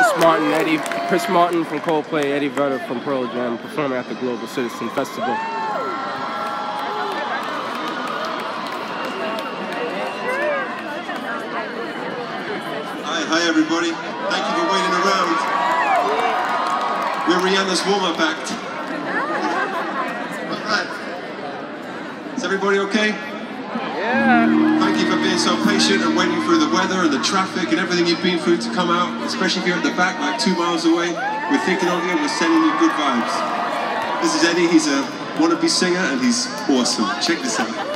Chris Martin, Eddie, Chris Martin from Coldplay, Eddie Vedder from Pearl Jam, performing at the Global Citizen Festival. Hi, hi everybody. Thank you for waiting around. We're Rihanna's warm-up act. All right. Is everybody okay? Yeah. So patient and waiting through the weather and the traffic and everything you've been through to come out, especially if you're at the back, like two miles away. We're thinking of you and we're sending you good vibes. This is Eddie. He's a wannabe singer and he's awesome. Check this out.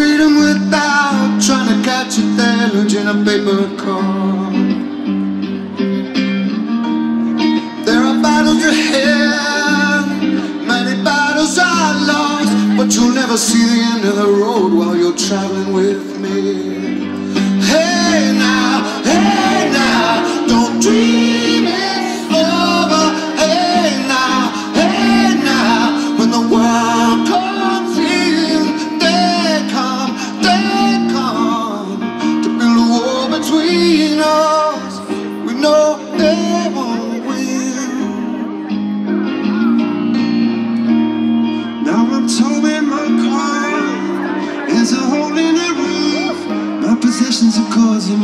Freedom without trying to catch a deluge in a paper car. There are battles you ahead, many battles are lost, but you'll never see the end of the road while you're traveling with me. Hey now, hey now, don't dream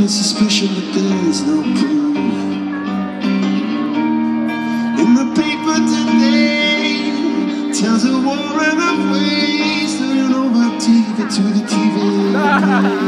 causing suspicion, but there's no proof. In the paper today, tells a war and a waste. Turning over TV to the TV.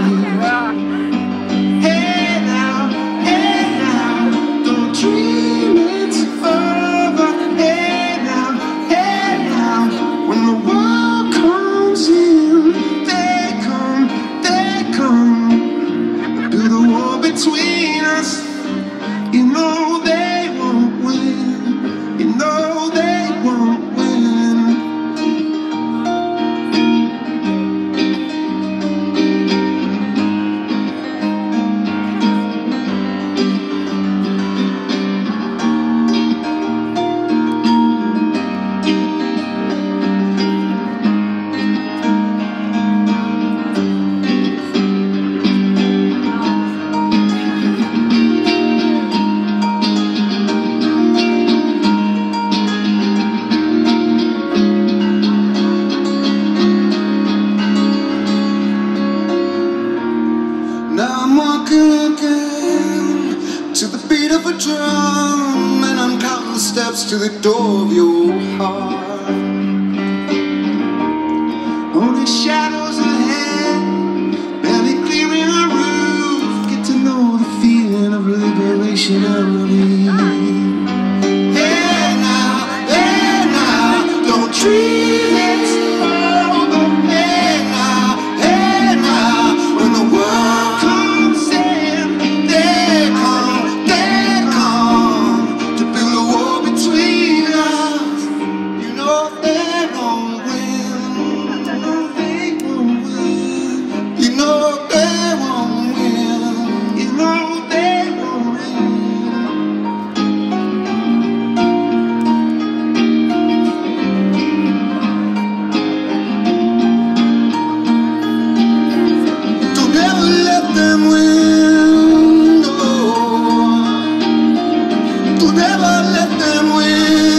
Now walking again to the beat of a drum, and I'm counting the steps to the door of your heart. Only shadows ahead, barely clearing the roof. Get to know the feeling of liberation I really to never let them win.